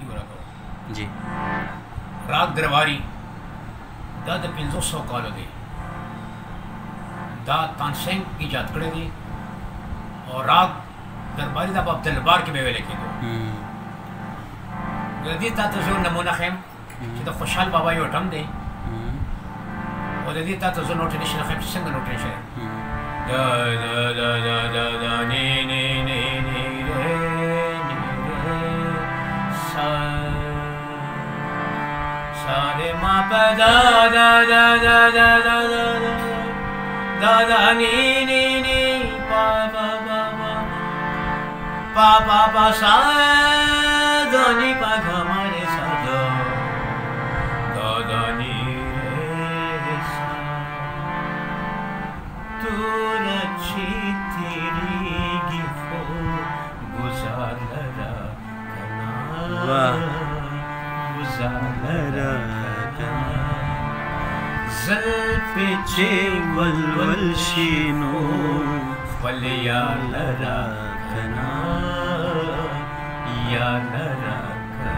دی ورکړو جی راګ درواري دا د 1500 کالو دی دا تانسنګ ایجاد کړی دی او راګ درباري دا په دلبار کې به ویل کېدو د دې تاسو یو نمونه خیم چې د خوشحال بابا یو ټم دی او د دې تاسو نوټ نشي خیم څنګه نوټ نشي دا دا دا دا دا sa re ma pa da da da da da da da da da da ni ni ni pa pa pa pa pa pa pa sa ga ni pa ga ma زهرتنا زلفتي والولشينو وليا لراكنا يا لراكنا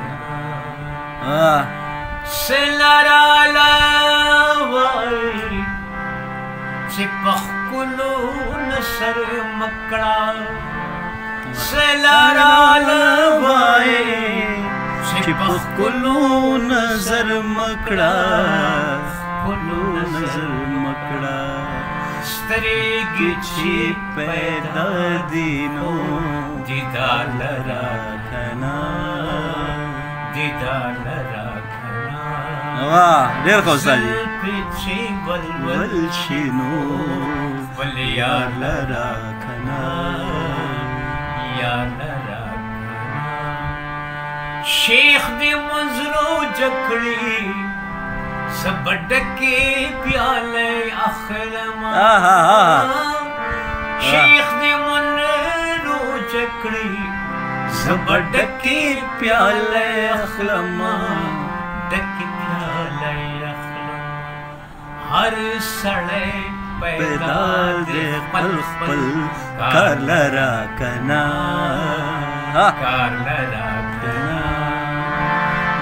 وای نشر چې په کلو نظر مکړه کلو نظر مکړه سترګې چې پیدا دینو دیدار لرا کنا دیدار لرا کنا واه ډېر ښه استاد پیچې ولول شنو ول یار لرا کنا یار لرا شیخ دی منظرو جکڑی سبڈکی پیالے اخرما شیخ دی منظرو جکڑی سبڈکی پیالے اخرما ڈکی پیالے اخرما ہر سڑے پیدا دے خپل خپل کار لرا کنا کار لرا کنا